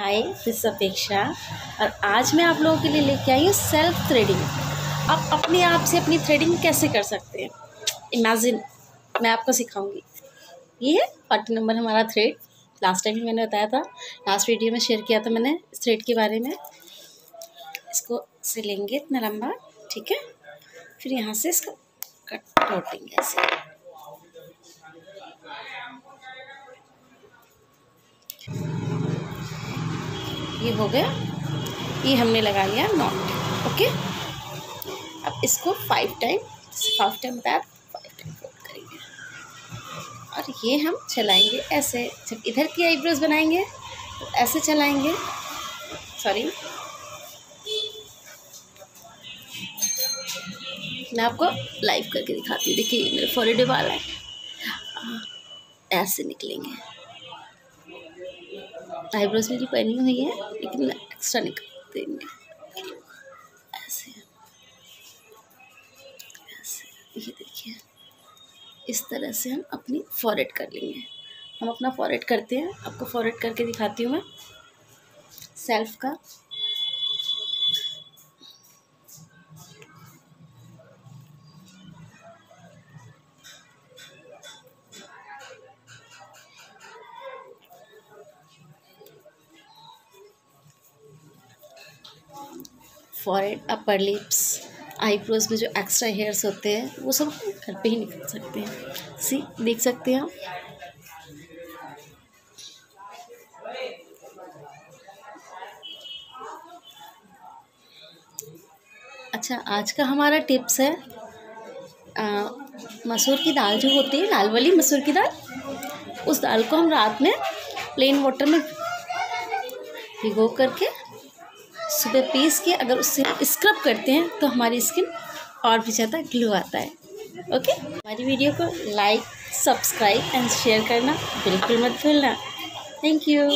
हाय, this अपेक्षा। और आज मैं आप लोगों के लिए लेके आई हूँ सेल्फ थ्रेडिंग आप अपने आप से अपनी थ्रेडिंग कैसे कर सकते हैं? इमेजिन मैं आपको सिखाऊँगी। ये है पार्टी नंबर हमारा थ्रेड लास्ट टाइम भी मैंने बताया था। लास्ट वीडियो में शेयर किया था मैंने इस थ्रेड के बारे में। इसको सिलेंगे इतना लंबा, ठीक है? फिर यहाँ से इसको कट तोड़ देंगे ऐसे। ये हो गया। ये हमने लगा लिया नॉट, ओके? अब इसको फाइव टाइम फाइव टाइम बताया फाइव टाइम फोल्ड करेंगे। और ये हम चलाएँगे ऐसे, जब इधर की आईब्रोज बनाएँगे तो ऐसे चलाएँगे। सॉरी मैं आपको लाइव करके दिखाती हूँ। देखिए मेरे फॉरेड वाला है, ऐसे निकलेंगे। आईब्रोज मेरी पहनी हुई है लेकिन एक्स्ट्रा निकाल देंगे। ऐसे। ऐसे। ये देखिए। इस तरह से हम अपनी फॉरेड कर लेंगे। हम अपना फॉरेड करते हैं। आपको फॉरेड करके दिखाती हूँ मैं। सेल्फ का फॉरेड अपर लिप्स आईब्रोज में जो एक्स्ट्रा हेयर्स होते हैं, वो सब घर पे ही निकल सकते हैं। सी देख सकते हैं आप? अच्छा आज का हमारा टिप्स है मसूर की दाल जो होती है, लाल वाली मसूर की दाल, उस दाल को हम रात में प्लेन वाटर में भिगो करके सुबह पीस के अगर उससे स्क्रब करते हैं तो हमारी स्किन और भी ज़्यादा ग्लो आता है। ओके हमारी वीडियो को लाइक सब्सक्राइब एंड शेयर करना बिल्कुल मत भूलना। Thank you